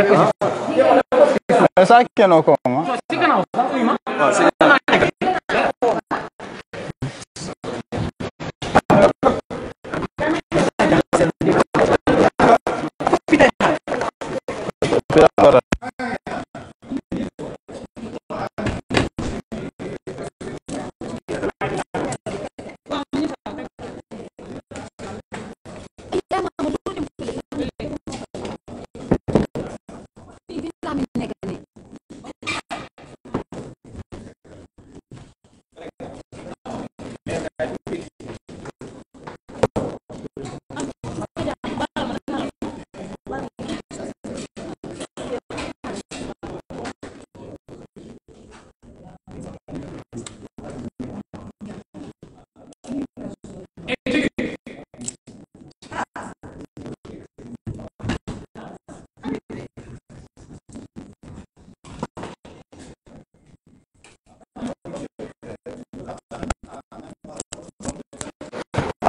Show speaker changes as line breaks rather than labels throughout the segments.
Eccoci. Lo sai che non come? Cioè, sì che non lo prima. No, sì. Però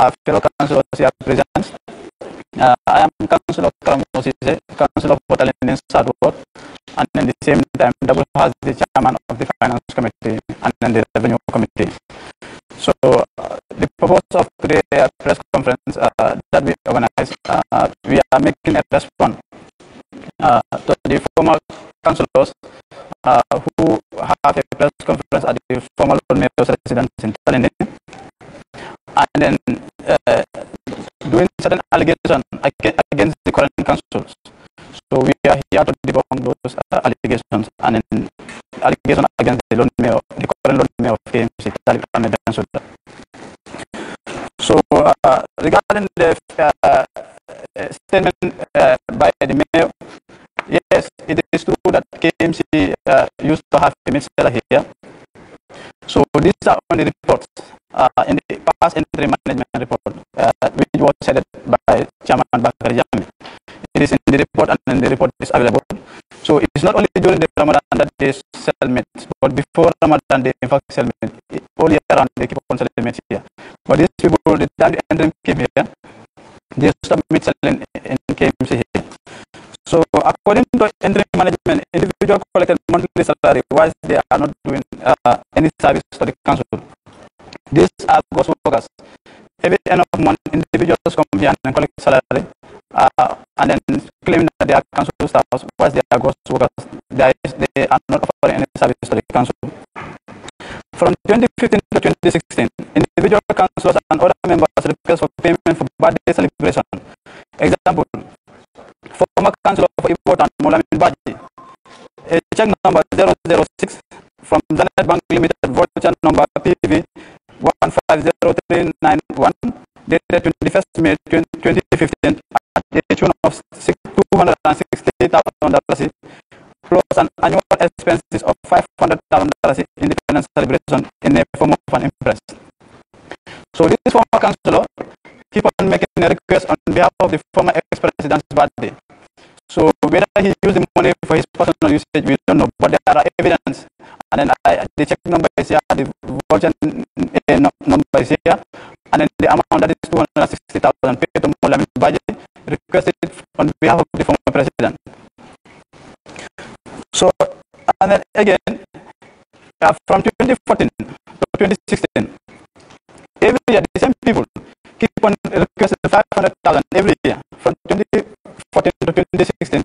uh, fellow councillors here present. Uh, I am Councillor Karamosise, Councillor for Talent in Southwark, and at the same time, double has the chairman of the Finance Committee and then the Revenue Committee. So, uh, the purpose of today's uh, press conference uh, that we organize, uh, we are making a response to the former councillors who have a press conference at the former Lord Mayor's residence in Tallinn and then uh, doing certain allegations against the current councils. So we are here to debunk those uh, allegations and then allegations against the Lord Mayor, the current Mayor of KMC, Talib Ahmed. So uh, regarding the uh, statement uh, by the mayor, yes, it is true that KMC used to have a minister here. So these are only reports in the past interim management report, uh, which was headed by Chairman Bakari Jami. It is in the report and the report is available. So it's not only during the Ramadan that they sell meat, but before Ramadan they in fact sell meat. All year round they keep on selling meat here. But these people, the time the entry came here, they stopped meat selling in here. So according to interim management, individual collected monthly salary whilst they are not doing uh, any service to the council. These are ghost workers. Every end of month, individuals come here and collect salary uh, and then claim that they are council staff whilst they are ghost workers. They, is, they are not offering any service to the council. From 2015 to 2016, individual councillors and other members request for payment for birthday celebration. Example, former councillor for Ipotan, Molamin Baji, a check number 006 from Janet Bank Limited, voucher number PV 150391, dated 21st May 2015, at the tune of $260,000 plus an annual expenses of $500,000 independence celebration in the form of an imprest. So this former councillor keep on making a request on behalf of the former ex-president's birthday. So whether he used the money for his personal usage, we don't know. But there are evidence, and then I, the check number is here, the voucher uh, number is here, and then the amount that is two hundred sixty thousand paid to Molamin Baji requested on behalf of the former president. So and then again, uh, from 2014 to 2016, every year the same people keep on requesting 500,000 every year from 2014 to 2016.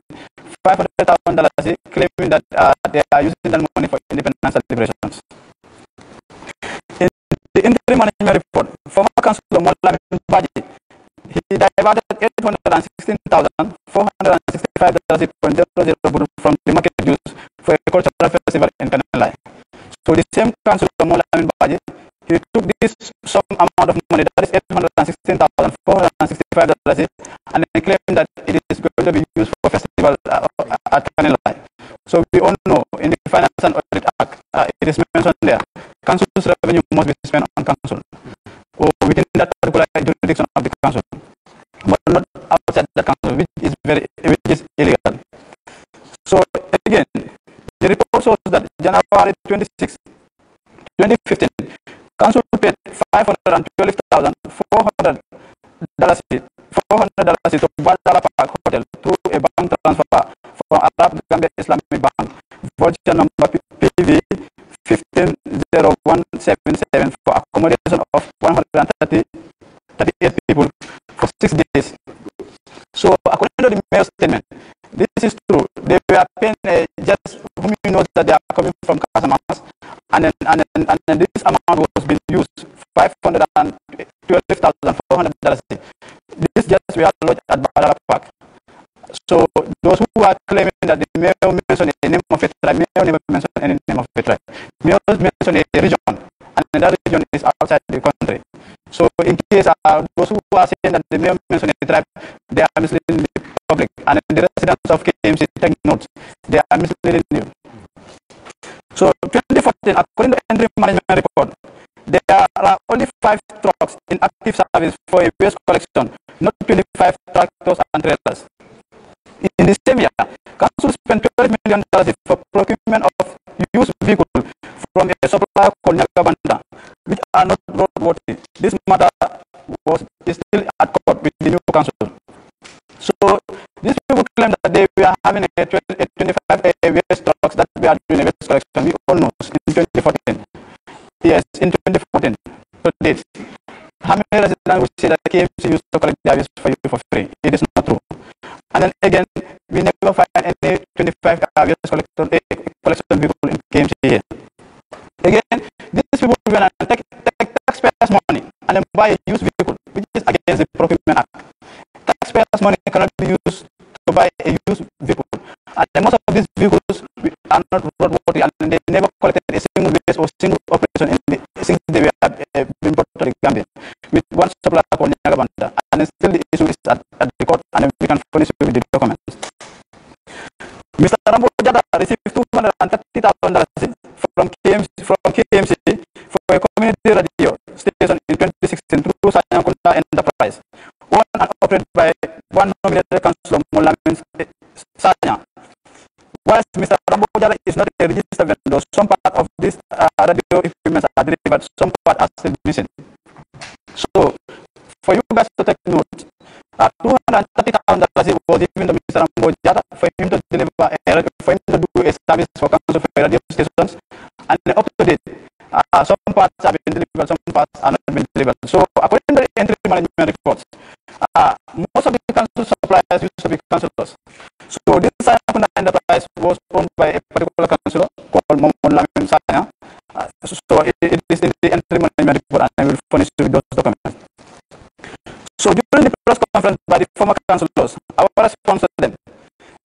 500,000 dollars claiming that uh, they are using that money for independence celebrations. In the interim management report, former councillor Mola Baji, he diverted 816,465 dollars from the market use for a cultural festival in Kanilai. So the same councillor Mola Baji, he took this some amount of money, that is $816,465, and then claimed that it is going to be used for festival uh, at Kanilai. So we all know in the Finance and Audit Act, uh, it is mentioned there, council's revenue must be spent on council, or within that particular jurisdiction of the council, but not outside the council, which is very, which is illegal. So again, the report shows that January 26, 2015, council paid five hundred and twelve thousand four hundred dollars four hundred dollars to Badala Park Hotel through a bank transfer for Arab Gambia Islamic Bank, voucher number PV 150177 for accommodation of 130 38 people for six days. So according to the mayor's statement, this is true. They were paying uh, just whom you know that they are coming from Casamas, and then, and then, and then this amount was being used five hundred and twelve thousand four hundred dollars. This just we are lodged at Badala Park. So those who are claiming that the mayor mentioned the name of a tribe, mayor never mentioned any name of a tribe. Mayor mentioned a region, and that region is outside the country. So in case uh, those who are saying that the mayor mentioned a tribe, they are misleading the public, and the residents of KMC take notes. They are misleading you. So 2014, according to the interim management report, there are only five trucks in active service for a waste collection, not 25 tractors and trailers. In the same year, Council spent $12 million for procurement of used vehicles from a supplier called Nyagabanda, which are not roadworthy. This matter was still at court with the new council. So they having a, 20, a 25 a waste trucks that we are doing a collection. We all know in 2014. Yes, in 2014. So this. How many residents will say that KMC used to collect their waste for you for free? It is not true. And then again, we never find any 25 uh, waste collection, uh, collection vehicle in KMC here. Again, these people will take, take taxpayers' money and then buy a used vehicle, which is against the Procurement Act. Taxpayers' money cannot be used And most of these vehicles are not roadworthy and they never collected a single waste or single operation in the, since they were uh, been brought to the Gambia with one supplier called Nyagabanda. And still the issue is at, at the court and we can furnish with the documents. Mr. Rambo Jada received $230,000 from KMC, from KMC for a community radio station in 2016 through Sanyakunda Enterprise, owned and operated by one nominated councillor Molamin Sanya. Whilst Mr. Rambo Jada is not a registered vendor, some part of this uh, radio equipment are delivered, some part are still missing. So, for you guys to take note, uh, $230,000 was given to Mr. Rambo Jada for him to deliver a, for him to do a service for council for radio stations and up to date. Uh, some parts have been delivered, some parts are not been delivered. So according to the entry management reports, uh, most of the council suppliers used to be councillors. So this Owned by a particular councillor called Momon Lamin Saya. Uh, so it, it is in the entry management report and will furnish you those. So during the press conference by the former councillors, our response to them,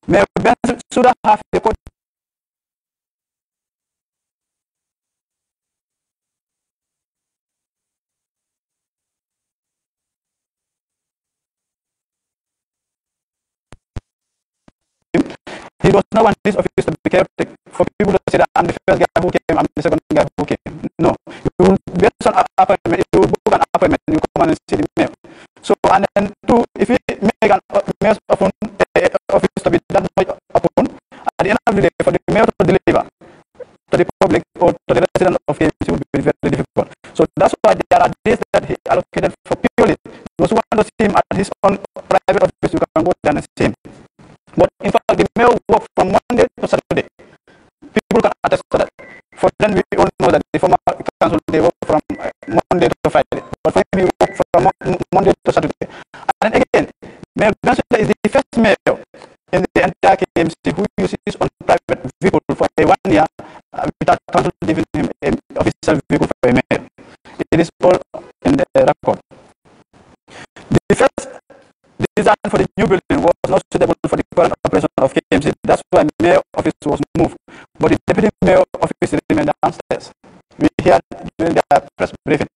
Mayor Ben should have a he does not this office to be chaotic for people to say that I'm the first guy who came, I'm the second guy who came. No. You will, based on appointment, you will book an appointment, you come and see the mayor. So, and then two, if you make an mayor's open, uh, office to be that much open, at the end of the day, for the mayor to deliver to the public or to the resident of KMC will be very difficult. So that's why there are days that he allocated for purely those who want to see him at his own private office, you can go there and see him. For them, we all know that the former council they work from uh, Monday to Friday. But for him, work from Monday to Saturday. And again, Mayor Gansula is the first mayor in the entire KMC who uses own private vehicle for a one year uh, without council giving him an official vehicle for a mayor. It is all in the record. The first design for the new building of KMC. That's why mayor office was moved. But the deputy mayor office remained downstairs. We heard during the press briefing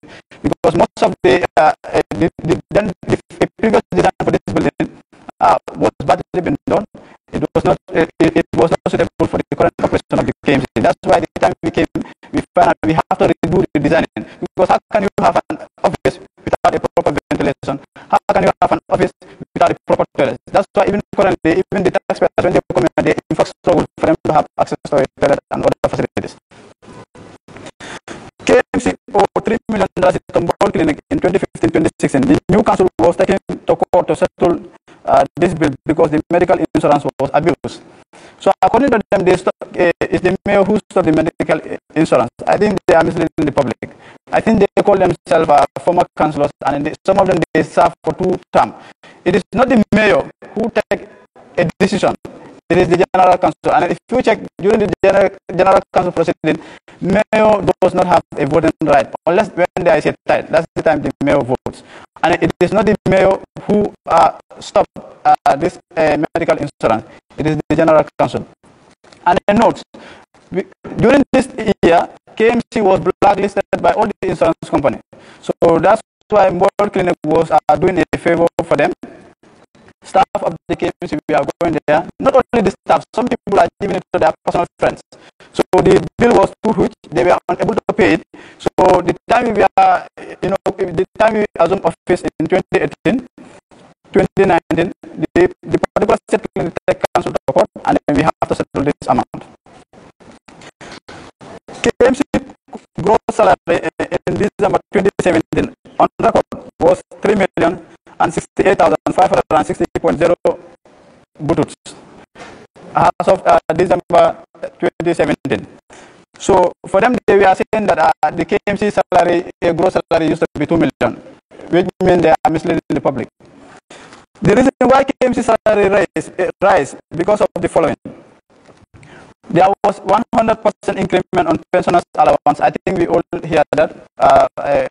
because most of the, uh, uh, the, the, then the, the previous design for this building uh, was badly been done. It was not it, it was not suitable for the current operation of the KMC. That's why the time we came, we found out we have to redo the design because how can you have an office without a proper ventilation? How can you have an office without a proper toilet? That's why even currently, even the taxpayers when they come in, they in fact struggle for them to have access to a toilet and other facilities. KMC over $3 million Tombol Clinic in 2015-2016. The new council was taken to court to settle uh, this bill because the medical insurance was abused. So according to them, they uh, it's the mayor who stopped the medical insurance. I think they are misleading the public. I think they call themselves uh, former councillors, and they, some of them they serve for two terms. It is not the mayor who take a decision. It is the general council. And if you check during the general, general council proceeding, mayor does not have a voting right unless when there is a tie. That's the time the mayor votes. And it is not the mayor who uh, stopped uh, this uh, medical insurance. It is the general council. And a note, during this year, KMC was blacklisted by all the insurance companies. So that's why World Clinic was uh, doing a favor for them staff of the KMC, we are going there. Not only the staff, some people are giving it to their personal friends. So the bill was too huge, they were unable to pay it. So the time we are, you know, the time we assumed office in 2018, 2019, the, the particular settlement take council court, and then we have to settle this amount. KMC gross salary in December 2017 on record was 3 million and 68,560.0 bututs as of uh, December 2017. So for them, they were saying that uh, the KMC salary, a gross salary used to be 2 million, which means they are misleading the public. The reason why KMC salary rise, uh, rise because of the following. There was 100% increment on pensioners allowance. I think we all hear that. Uh, uh,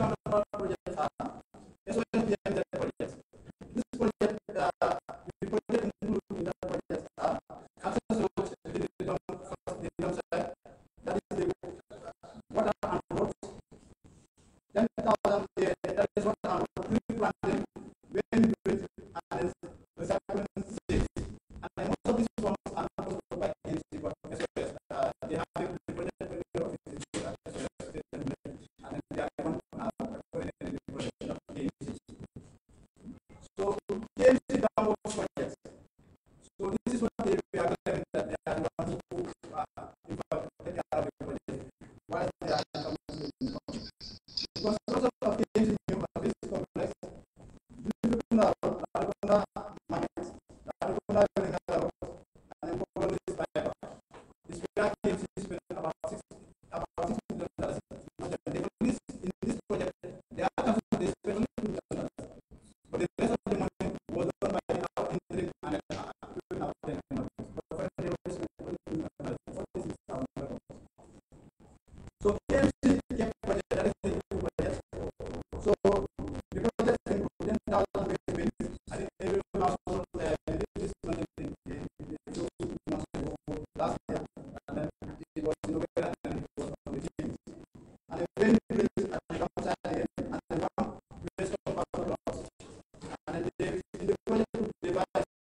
필요한 걸 이제 다